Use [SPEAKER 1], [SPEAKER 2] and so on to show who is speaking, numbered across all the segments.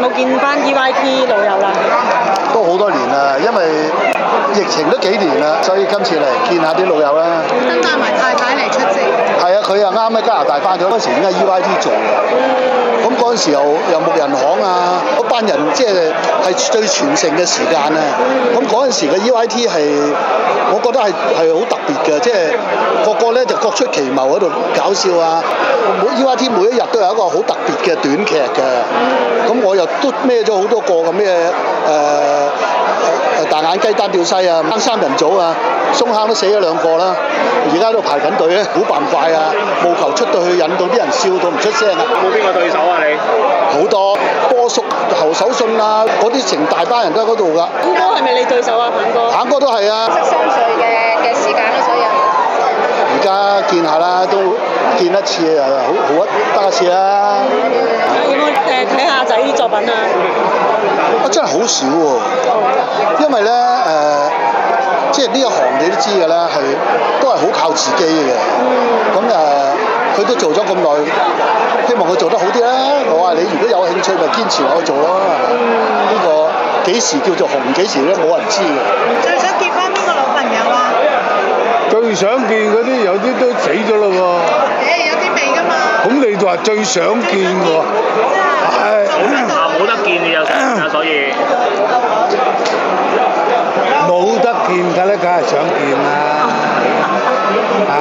[SPEAKER 1] 冇見翻 EYT 老友啦。
[SPEAKER 2] 都好多年啦，因為疫情都幾年啦，所以今次嚟見下啲老友啦。
[SPEAKER 3] 跟帶埋太太嚟出席。
[SPEAKER 2] 係啊，佢又啱喺加拿大翻咗嗰時，應該 EYT 做嘅。咁嗰陣時又又木人行啊，嗰班人即係係最全盛嘅時間啊。咁嗰陣時嘅 EYT 係，我覺得係係好特別嘅，即係個個咧出奇謀喺度搞笑啊。每 EYT 每一日都有一個好特別嘅短劇嘅。咁我又都孭咗好多個咁嘅誒誒大眼雞單吊西啊，坑三人組啊，松坑都死咗兩個啦，而家都排緊隊咧，好扮怪啊，務求出到去引到啲人笑到唔出聲啊！
[SPEAKER 4] 冇邊個對手啊你？
[SPEAKER 2] 好多波叔、侯守信啊，嗰啲成大班人都喺嗰度㗎。
[SPEAKER 1] 咁哥係咪你對手啊，鵬哥？
[SPEAKER 2] 鵬哥都係啊！
[SPEAKER 3] 三歲嘅嘅時間咯，所以
[SPEAKER 2] 而家見下啦，都見一次啊，好好得一次啦。
[SPEAKER 1] 有冇誒睇下仔啲作品啊？
[SPEAKER 2] 啊，真係好少喎、因為咧誒、即係呢一行你都知㗎啦，係都係好靠自己嘅。咁誒、佢都做咗咁耐，希望佢做得好啲啦。我話你如果有興趣，咪堅持落去做咯。呢、個幾時叫做紅，幾時咧冇人知嘅。
[SPEAKER 3] 最想見翻邊個老朋友啊？
[SPEAKER 5] 最想見嗰啲有啲都死咗咯
[SPEAKER 3] 誒，有啲未㗎嘛。
[SPEAKER 5] 喎，咁你就話最想見喎，唉，
[SPEAKER 4] 啊冇得見你又想啊，所以。
[SPEAKER 5] 冇得見㗎咧，梗係想見啦，啊，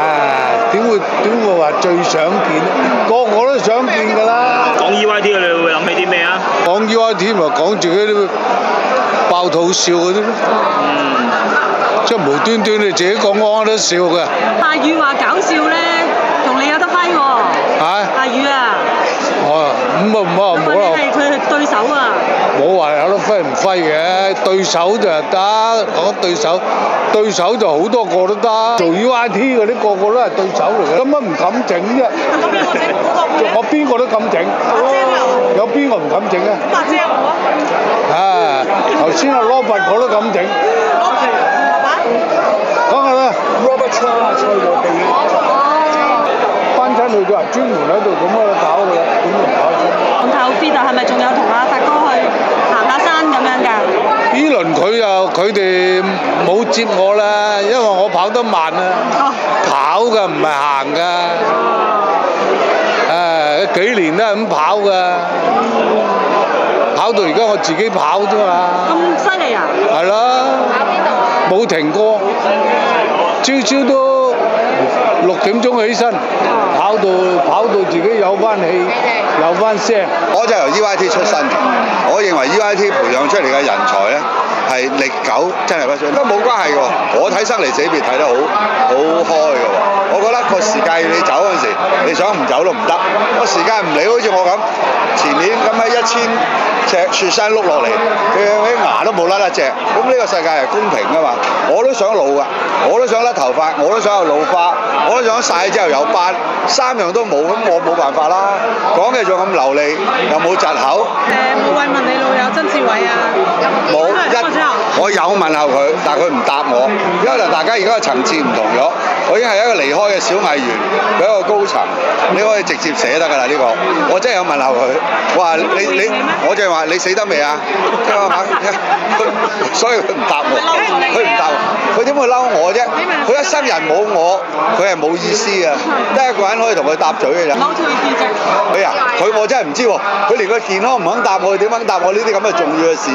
[SPEAKER 5] 點會點會話最想見？咧？個個都想見㗎啦，
[SPEAKER 4] 講 EYT 你會諗起啲咩啊？
[SPEAKER 5] 講 EYT 咪講自己啲爆肚笑嗰啲咯，
[SPEAKER 4] 嗯，
[SPEAKER 5] 即係無端端你自己講講都笑嘅，
[SPEAKER 1] 夏雨話搞笑咧，同你有得揮喎。
[SPEAKER 5] 嚇，
[SPEAKER 1] 夏雨啊，
[SPEAKER 5] 哦，咁啊唔好
[SPEAKER 1] 咁
[SPEAKER 5] 唔好啦。
[SPEAKER 1] 你係佢對手啊。
[SPEAKER 5] 冇話有得揮唔揮嘅，對手就係得，講對手，對手就好多個都得。做 UIT 嗰啲個個都係對手嚟嘅，咁乜唔敢整啫？
[SPEAKER 3] 咁邊個整嗰個會
[SPEAKER 5] 我邊個都敢整，有邊個唔敢整啊？
[SPEAKER 3] 白姐我
[SPEAKER 5] 啊，頭先阿羅拔我都敢整。講下啦，Robert 蔡蔡和地，班親佢就話專門喺度咁樣搞嘅啦，點唔搞啫？
[SPEAKER 1] 咁太好 fit 啊！係咪仲有同阿達哥去行下山咁樣㗎？
[SPEAKER 5] 呢輪佢又佢哋冇接我啦，因為我跑得慢啊。
[SPEAKER 1] 哦，
[SPEAKER 5] 跑㗎，唔係行㗎。誒、幾年都係咁跑㗎，跑到而家我自己跑啫嘛，
[SPEAKER 1] 咁犀利啊！
[SPEAKER 5] 係啦，冇停過，朝朝都六點鐘起身，跑到跑到自己有翻氣，有翻聲。
[SPEAKER 6] 我就由 EYT 出身嘅，我認為 EYT 培養出嚟嘅人才咧係歷久真係不衰，都冇關係嘅喎。我睇生離死別睇得好好開嘅喎。我覺得個時間你走嗰陣時，你想唔走都唔得。個時間唔理，好似我咁，前年咁喺一千尺雪山碌落嚟，佢啲牙都冇甩一隻。咁呢個世界係公平㗎嘛？我都想老㗎，我都想甩頭髮，我都想有老花，我都想曬之後有斑，三樣都冇，咁我冇辦法啦。講嘅仲咁流利，又冇窒口。
[SPEAKER 1] 誒，冇慰問你老友曾志偉啊！
[SPEAKER 6] 冇
[SPEAKER 1] 一
[SPEAKER 6] 一，我有問候佢，但係佢唔答我，因為大家而家嘅層次唔同咗。我已經係一個離開嘅小藝員，佢一個高層，你可以直接寫得㗎啦呢個。我真係有問候佢，我話你你，我就係話你死得未啊？佢話 佢所以佢唔答我，佢唔答我，佢點會嬲我啫？佢一生人冇我，佢係冇意思嘅，得一個人可以同佢搭嘴嘅
[SPEAKER 1] 啫。
[SPEAKER 6] 哎呀，佢我真係唔知喎，佢連個健康唔肯答我，佢點肯答我呢啲咁嘅重要嘅事？